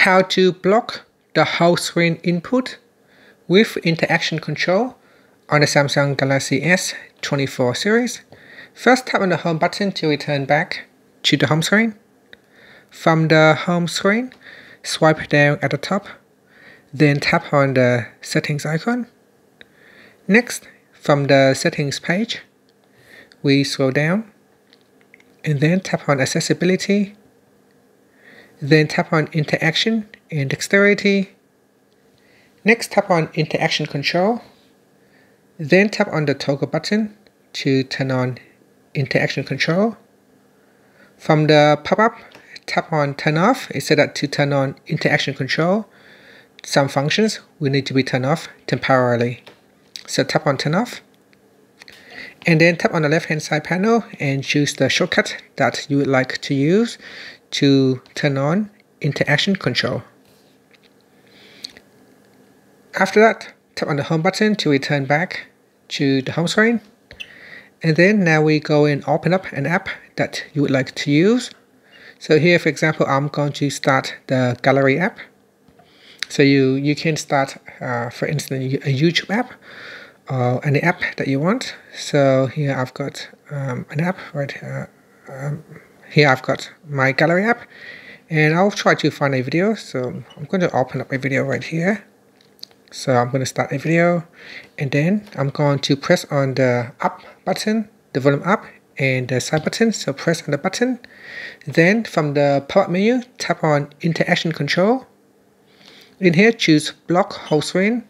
how to block the whole screen input with interaction control on the Samsung Galaxy S24 series. First tap on the home button to return back to the home screen. From the home screen, swipe down at the top, then tap on the settings icon. Next, from the settings page, we scroll down and then tap on accessibility then tap on interaction and dexterity. Next tap on interaction control. Then tap on the toggle button to turn on interaction control. From the pop-up, tap on turn off. It's set up to turn on interaction control. Some functions will need to be turned off temporarily. So tap on turn off. And then tap on the left hand side panel and choose the shortcut that you would like to use to turn on interaction control. After that, tap on the home button to return back to the home screen. And then now we go and open up an app that you would like to use. So here, for example, I'm going to start the gallery app. So you, you can start, uh, for instance, a YouTube app or any app that you want. So here I've got um, an app right here. Um, here I've got my gallery app and I'll try to find a video. So I'm going to open up a video right here. So I'm going to start a video and then I'm going to press on the up button the volume up and the side button. So press on the button. Then from the pop-up menu tap on interaction control. In here choose block whole screen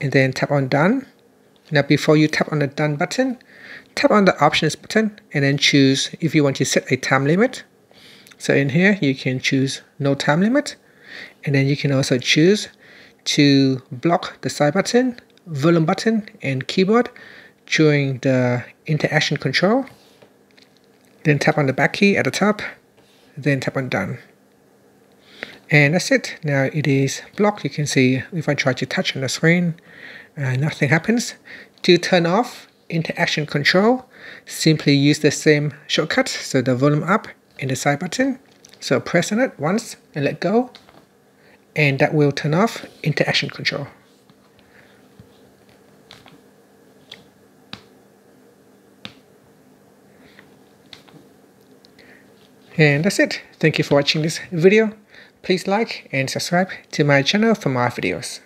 and then tap on done now before you tap on the done button tap on the options button and then choose if you want to set a time limit. So in here you can choose no time limit and then you can also choose to block the side button, volume button and keyboard during the interaction control. Then tap on the back key at the top, then tap on done. And that's it. Now it is blocked. You can see if I try to touch on the screen, uh, nothing happens. To turn off, interaction control, simply use the same shortcut, so the volume up and the side button. So press on it once and let go, and that will turn off interaction control. And that's it. Thank you for watching this video. Please like and subscribe to my channel for more videos.